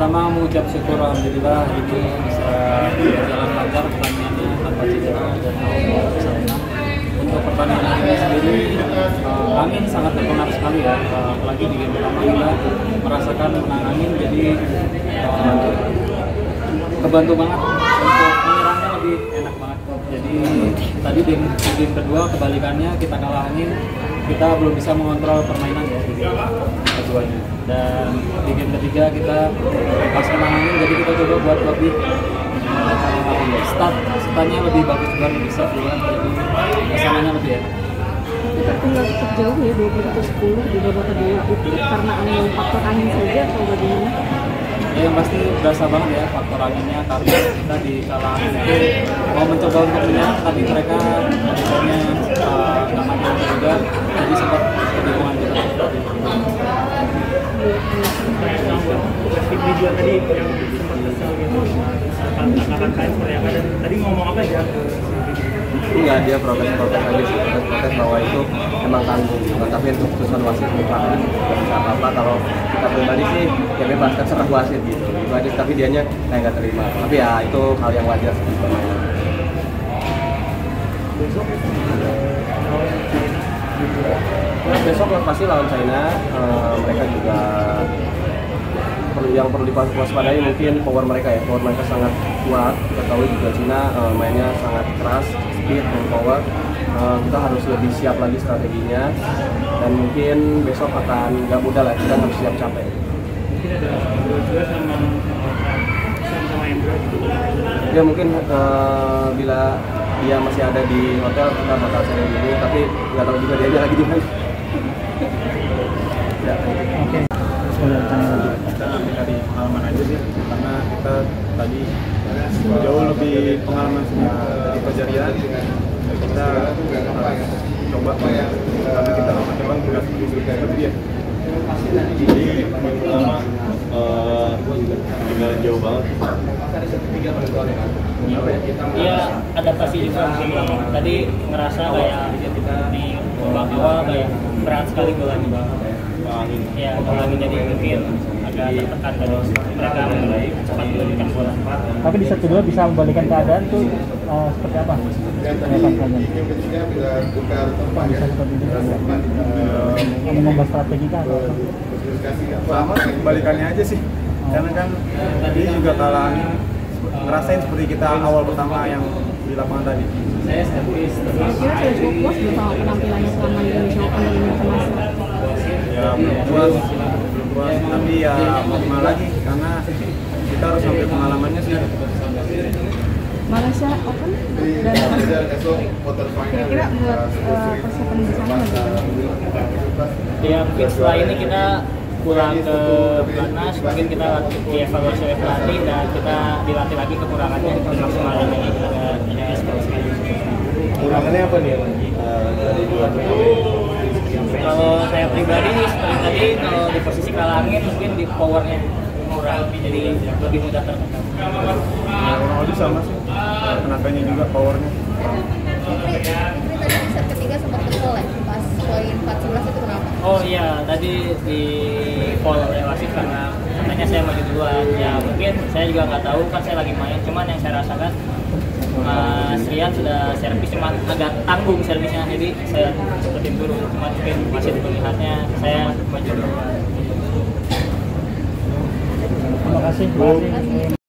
pertama mengucap syukur alhamdulillah ini bisa berjalan lancar pertandingannya tanpa cedera dan. Untuk pertandingan ini sendiri, uh, angin sangat berpengaruh sekali ya, uh, apalagi di game pertama kita merasakan menang angin, jadi uh, kebantu banget untuk menyerangnya lebih enak banget. Jadi tadi di game kedua kebalikannya kita kalah angin, kita belum bisa mengontrol permainan ya keduanya. Dan di game ketiga kita pas menang angin, jadi kita coba buat lebih uh, start startnya lebih bagus juga lebih safe juga, jadi ke sananya lebih enak. kita tinggal cukup jauh ya 20 ke 10 di babak kedua itu karena angin faktor angin saja atau bagaimana? Ya, yang pasti berasa banget ya faktor anginnya karena kita di kalah angin itu mau mencoba untuk menyerang tapi mereka misalnya uh, nggak mampu juga jadi sempat kebingungan kita Pasti video tadi yang sempat kesel gitu akan kain seperti apa dan tadi ngomong apa aja ke Enggak, dia protes-protes aja sih, protes-protes bahwa itu emang tanggung. Tapi untuk keputusan wasit mutlak nggak bisa apa-apa. Kalau kita pribadi sih ya bebas terserah wasit gitu. Itu aja, tapi dianya kayak nggak terima. Tapi ya itu hal yang wajar sih. besok Nah, besok pasti lawan China, eh, mereka juga perlu yang perlu diwaspadai mungkin power mereka ya, power mereka sangat kuat. Kita tahu juga China eh, mainnya sangat keras, speed dan power. Eh, kita harus lebih siap lagi strateginya dan mungkin besok akan nggak mudah lah, kita harus siap capek. mungkin ada juga sama sama Endro Ya mungkin eh, bila dia masih ada di hotel kita bakal sharing dulu, tapi nggak tahu juga dia lagi di mana. Ya, kita ambil dari pengalaman aja sih. Karena kita tadi jauh lebih pengalaman semua dari kejadian kita coba. Karena kita lawan Jepang juga seperti dia jadi pertama eh tinggal jauh banget Iya adaptasi juga sih. Tadi ngerasa kayak di awal kayak berat sekali golanya. Angin Ya golanya jadi mungkin agak tertekan dan mereka cepat memberikan bola. tapi di set kedua bisa membalikkan keadaan tuh eh, seperti apa? Pendapat kalian? Bisa seperti itu. Eh, mengubah strategi apa? sama kebalikannya aja sih karena kan dia juga kalah angin ngerasain seperti kita awal pertama yang di lapangan tadi saya cukup puas sama penampilannya selama di Indonesia Open dan Indonesia? Ya belum puas belum puas tapi ya mau gimana lagi karena kita harus ambil pengalamannya sih Malaysia Open dan kira-kira buat eh, persiapan di sana bagaimana? Ya mungkin setelah ini kita pulang ke Banas mungkin kita dievaluasi oleh pelatih dan kita dilatih lagi kekurangannya untuk maksimalin lagi kita sekali. kurangannya apa nih Eh, dari dua pribadi seperti tadi kalau di posisi kalah angin mungkin di powernya kurang jadi lebih mudah tertekan. ya kurang lebih sama sih tenaganya juga powernya Ini tadi di set ketiga sempat kesel ya pas poin 4-11 itu kenapa? Oh iya, tadi di oleh wasit karena katanya saya maju duluan. Ya mungkin saya juga nggak tahu kan saya lagi main. Cuman yang saya rasakan Mas Rian sudah servis cuma agak tanggung servisnya jadi saya cepetin dulu. Cuma mungkin masih melihatnya saya maju duluan. Terima kasih. Terima kasih.